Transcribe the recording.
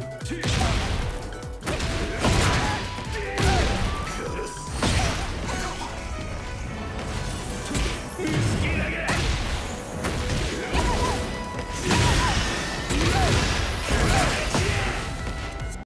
two, two.